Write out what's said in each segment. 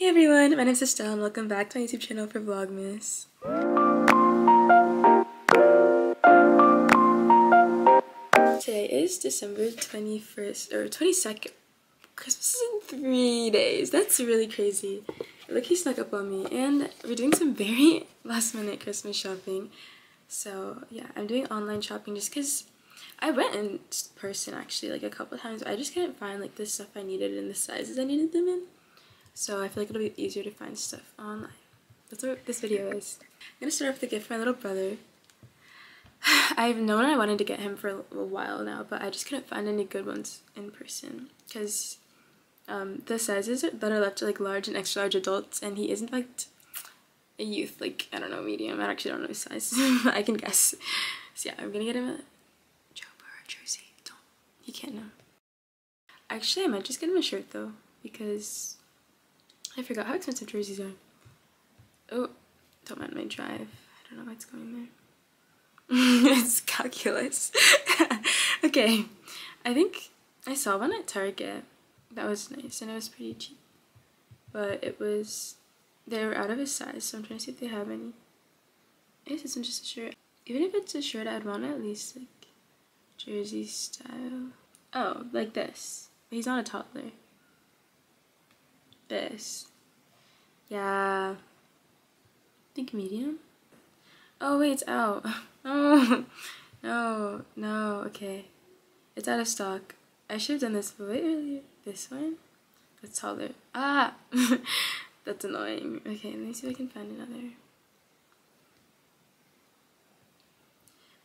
Hey everyone, my name is Estelle and welcome back to my YouTube channel for Vlogmas. Today is December 21st, or 22nd. Christmas is in three days. That's really crazy. Look, he snuck up on me and we're doing some very last minute Christmas shopping. So yeah, I'm doing online shopping just because I went in person actually like a couple times. I just couldn't find like the stuff I needed in the sizes I needed them in. So I feel like it'll be easier to find stuff online. That's what this video is. I'm gonna start off with a gift for my little brother. I've known I wanted to get him for a, while now, but I just couldn't find any good ones in person because um, the sizes that are left are like large and extra large adults, and he isn't like a youth, like I don't know, medium. I actually don't know his size. I can guess. So yeah, I'm gonna get him a Joe Burrow jersey. Don't he can't know. Actually, I might just get him a shirt though because I forgot how expensive jerseys are. Oh, don't mind my drive. I don't know what's going there. it's calculus. okay, I think I saw one at Target. That was nice and it was pretty cheap. But it was, they were out of his size, so I'm trying to see if they have any. I guess it's just a shirt. Even if it's a shirt, I'd want at least like jersey style. Oh, like this. He's not a toddler this. Yeah. I think medium. Oh wait, it's out. Oh no, no, okay. It's out of stock. I should have done this way earlier. This one? That's taller. Ah! That's annoying. Okay, let me see if I can find another.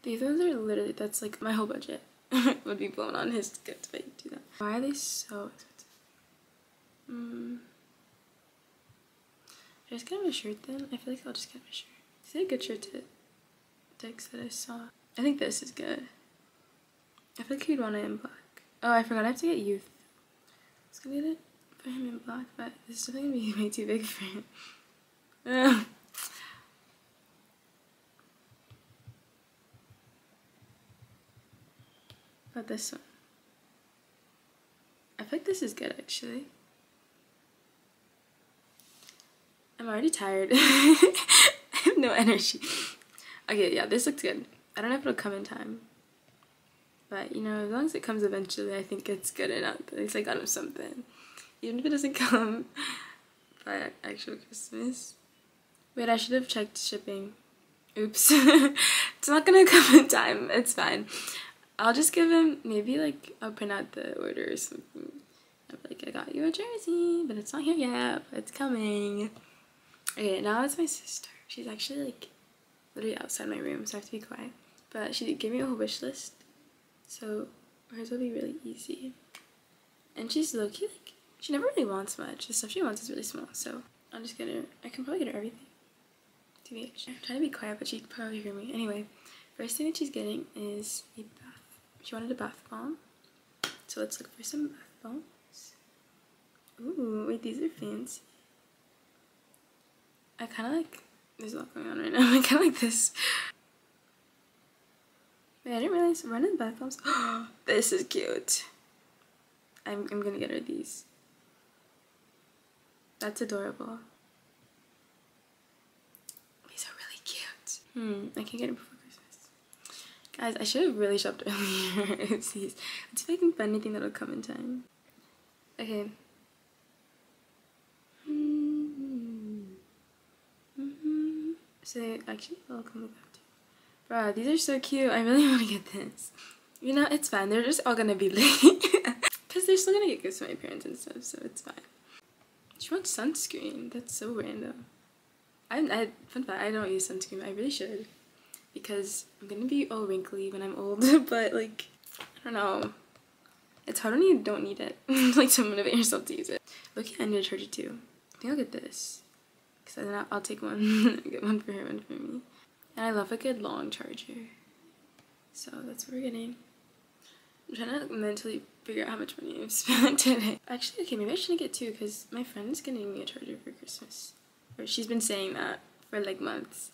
These ones are literally, that's like my whole budget would be blown on his gift if I do that. Why are they so expensive? Hmm. I just get him a shirt then? I feel like I'll just get him a shirt. Is it a good shirt to Dick's that I saw? I think this is good. I feel like he'd want it in black. Oh, I forgot I have to get youth. Let's go get it for him in black, but this is definitely gonna be way too big for him. But this one. I like this is good actually. I'm already tired. I have no energy. Okay, yeah, this looks good. I don't know if it'll come in time. But, you know, as long as it comes eventually, I think it's good enough. At least I got him something. Even if it doesn't come by actual Christmas. Wait, I should have checked shipping. Oops. it's not gonna come in time. It's fine. I'll just give him, maybe, like, I'll print out the order or something. Be like, I got you a jersey, but it's not here yet, but it's coming. Okay, now it's my sister. She's actually like literally outside my room, so I have to be quiet. But she gave me a whole wish list, so hers will be really easy. And she's low key like she never really wants much. The stuff she wants is really small, so I'm just gonna I can probably get her everything. TBH. I'm trying to be quiet, but she can probably hear me. Anyway, first thing that she's getting is a bath. She wanted a bath bomb, so let's look for some bath bombs. Ooh, wait, these are fancy. I kind of like, there's a lot going on right now. I kind of like this. Wait, I didn't realize, run in bath bombs. this is cute. I'm, I'm gonna get her these. That's adorable. These are really cute. Hmm, I can't get it before Christmas. Guys, I should have really shopped earlier. Oopsies. Let's see if I can find anything that'll come in time. Okay, So actually, I'll come back to. Bro, these are so cute. I really want to get this. You know, it's fine. They're just all gonna be late. Because they're still gonna get gifts to my parents and stuff, so it's fine. She wants sunscreen. That's so random. I, I, fun fact, I don't use sunscreen. I really should. Because I'm gonna be all wrinkly when I'm old, but like, I don't know. It's hard when you don't need it. like to motivate yourself to use it. Look, I need a charger too. I think I'll get this. So then I'll, I'll take one, get one for her, one for me. And I love a good long charger. So that's what we're getting. I'm trying to mentally figure out how much money I've spent today. Actually, okay, maybe I shouldn't get two because my friend is getting me a charger for Christmas. Or she's been saying that for like months.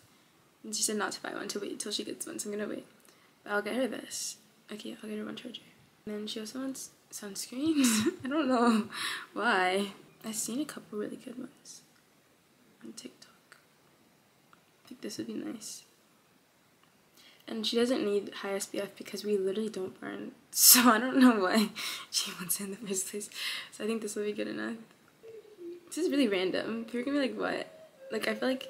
And she said not to buy one to wait until she gets one, so I'm gonna wait. But I'll get her this. Okay, I'll get her one charger. And then she also wants sunscreen. I don't know why. I've seen a couple really good ones on TikTok. I think this would be nice. And she doesn't need high SPF because we literally don't burn. So I don't know why she wants it in the first place. So I think this will be good enough. This is really random. People are gonna be like, what? Like, I feel like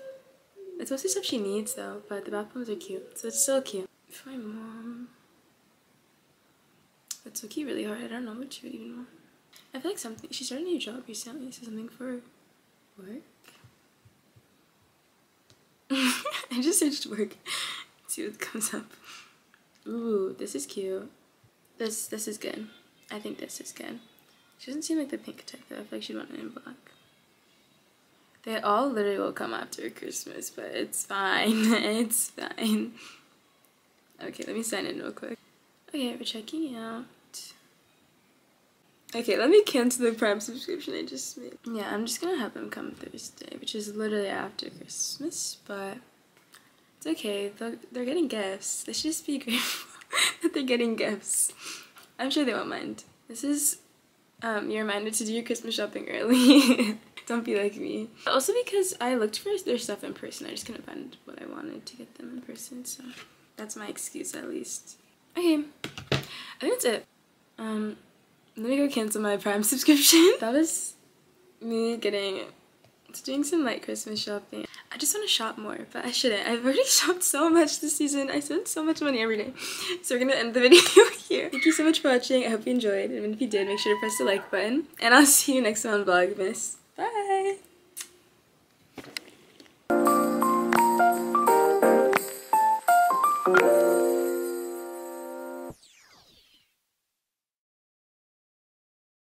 it's mostly stuff she needs though, but the bath bombs are cute. So it's still cute. For my mom. That's looking really hard. I don't know what she would even want. I feel like something, she started a new job recently, so something for work. I just searched work. See what comes up. Ooh, this is cute. This this is good. I think this is good. She doesn't seem like the pink type though. I feel like she'd want it in black. They all literally will come after Christmas, but it's fine. it's fine. Okay, let me sign in real quick. Okay, we're checking out. Okay, let me cancel the Prime subscription I just made. Yeah, I'm just gonna have them come Thursday, which is literally after Christmas, but it's okay. They're, they're getting gifts. They should just be grateful that they're getting gifts. I'm sure they won't mind. This is um, your reminder to do your Christmas shopping early. Don't be like me. Also because I looked for their stuff in person. I just couldn't find what I wanted to get them in person, so that's my excuse at least. Okay, I think that's it. Um, let me go cancel my Prime subscription. that was me getting doing some light Christmas shopping. I just want to shop more, but I shouldn't. I've already shopped so much this season. I spent so much money every day. So we're gonna end the video here. Thank you so much for watching. I hope you enjoyed. And if you did, make sure to press the like button. And I'll see you next time on Vlogmas.